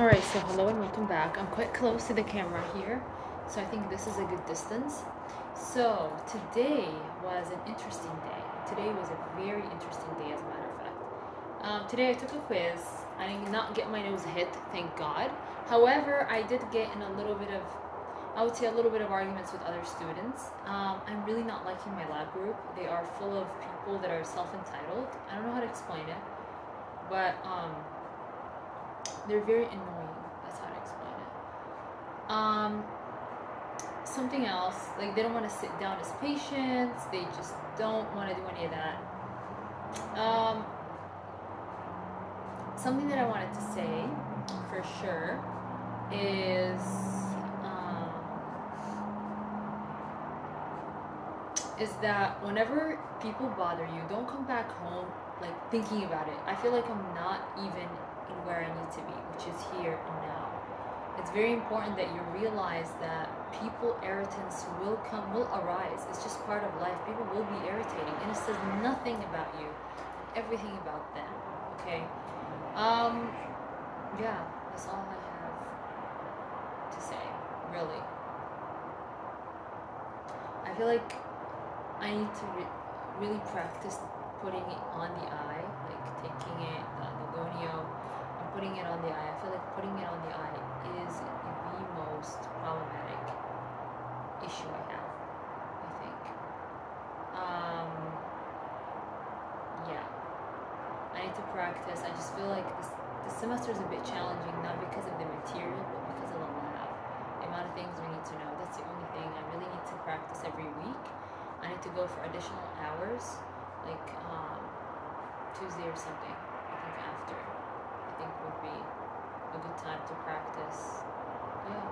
Alright, so hello and welcome back. I'm quite close to the camera here, so I think this is a good distance. So, today was an interesting day. Today was a very interesting day, as a matter of fact. Um, today I took a quiz. I did not get my nose hit, thank God. However, I did get in a little bit of, I would say a little bit of arguments with other students. Um, I'm really not liking my lab group. They are full of people that are self-entitled. I don't know how to explain it, but um, they're very annoying. That's how to explain it. Um, something else, like they don't want to sit down as patients. They just don't want to do any of that. Um, something that I wanted to say for sure is um, is that whenever people bother you, don't come back home like thinking about it. I feel like I'm not even in where I need to be, which is here and now. It's very important that you realize that people irritants will come, will arise. It's just part of life. People will be irritating, and it says nothing about you, everything about them. Okay. Um. Yeah, that's all I have to say. Really. I feel like I need to re- really practice putting it on the eye, like taking it, the, the gonio, and putting it on the eye. I feel like putting it on the eye is the most problematic issue I have, I think. Um, yeah. I need to practice. I just feel like this, the semester is a bit challenging, not because of the material, but because of the lab. The amount of things we need to know. That's the only thing. I really need to practice every week. I need to go for additional hours, like um, Tuesday or something. I think after, I think would be a good time to practice. Yeah.